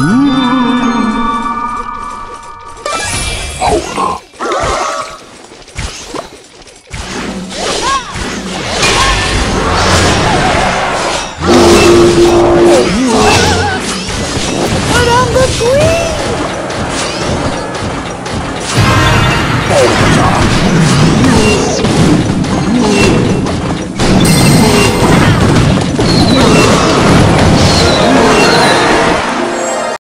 Ooh.